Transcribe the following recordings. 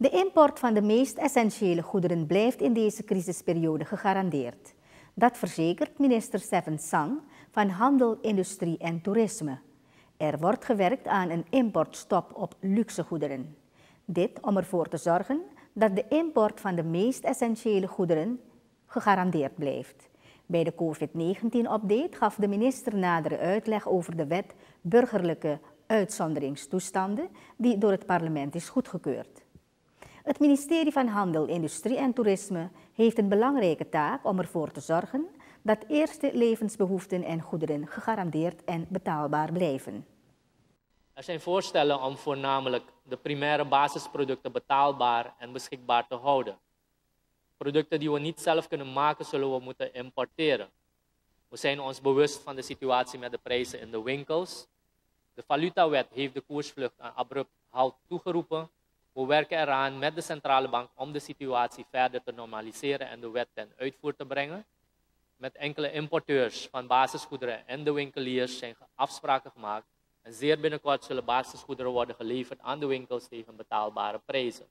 De import van de meest essentiële goederen blijft in deze crisisperiode gegarandeerd. Dat verzekert minister Steven Sang van Handel, Industrie en Toerisme. Er wordt gewerkt aan een importstop op luxegoederen. Dit om ervoor te zorgen dat de import van de meest essentiële goederen gegarandeerd blijft. Bij de COVID-19-update gaf de minister nadere uitleg over de wet burgerlijke uitzonderingstoestanden die door het parlement is goedgekeurd. Het ministerie van Handel, Industrie en Toerisme heeft een belangrijke taak om ervoor te zorgen dat eerste levensbehoeften en goederen gegarandeerd en betaalbaar blijven. Er zijn voorstellen om voornamelijk de primaire basisproducten betaalbaar en beschikbaar te houden. Producten die we niet zelf kunnen maken, zullen we moeten importeren. We zijn ons bewust van de situatie met de prijzen in de winkels. De valutawet heeft de koersvlucht een abrupt halt toegeroepen. We werken eraan met de centrale bank om de situatie verder te normaliseren en de wet ten uitvoer te brengen. Met enkele importeurs van basisgoederen en de winkeliers zijn afspraken gemaakt. En zeer binnenkort zullen basisgoederen worden geleverd aan de winkels tegen betaalbare prijzen.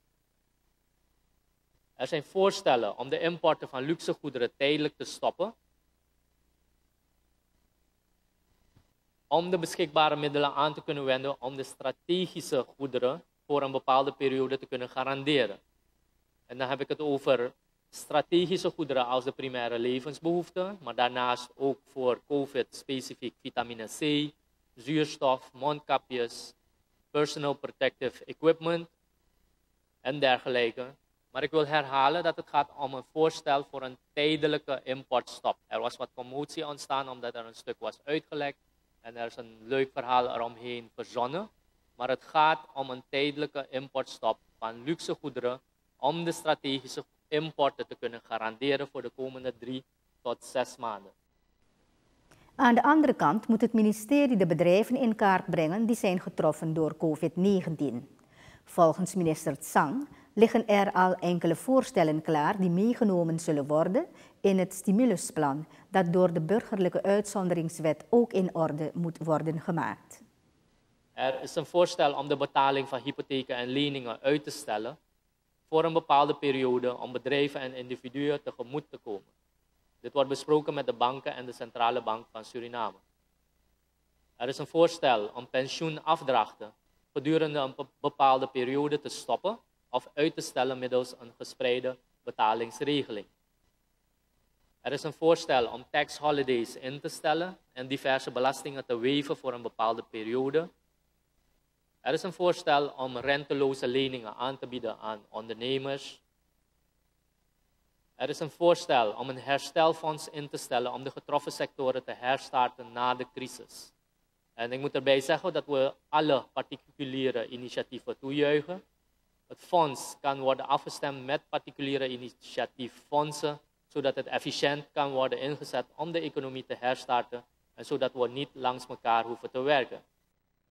Er zijn voorstellen om de importen van luxe goederen tijdelijk te stoppen. Om de beschikbare middelen aan te kunnen wenden om de strategische goederen voor een bepaalde periode te kunnen garanderen. En dan heb ik het over strategische goederen als de primaire levensbehoeften, maar daarnaast ook voor COVID specifiek vitamine C, zuurstof, mondkapjes, personal protective equipment en dergelijke. Maar ik wil herhalen dat het gaat om een voorstel voor een tijdelijke importstop. Er was wat commotie ontstaan omdat er een stuk was uitgelekt en er is een leuk verhaal eromheen verzonnen. Maar het gaat om een tijdelijke importstop van luxe goederen om de strategische importen te kunnen garanderen voor de komende drie tot zes maanden. Aan de andere kant moet het ministerie de bedrijven in kaart brengen die zijn getroffen door COVID-19. Volgens minister Tsang liggen er al enkele voorstellen klaar die meegenomen zullen worden in het stimulusplan dat door de burgerlijke uitzonderingswet ook in orde moet worden gemaakt. Er is een voorstel om de betaling van hypotheken en leningen uit te stellen voor een bepaalde periode om bedrijven en individuen tegemoet te komen. Dit wordt besproken met de banken en de Centrale Bank van Suriname. Er is een voorstel om pensioenafdrachten gedurende een bepaalde periode te stoppen of uit te stellen middels een gespreide betalingsregeling. Er is een voorstel om tax holidays in te stellen en diverse belastingen te weven voor een bepaalde periode. Er is een voorstel om renteloze leningen aan te bieden aan ondernemers. Er is een voorstel om een herstelfonds in te stellen om de getroffen sectoren te herstarten na de crisis. En ik moet erbij zeggen dat we alle particuliere initiatieven toejuichen. Het fonds kan worden afgestemd met particuliere initiatieffondsen, zodat het efficiënt kan worden ingezet om de economie te herstarten en zodat we niet langs elkaar hoeven te werken.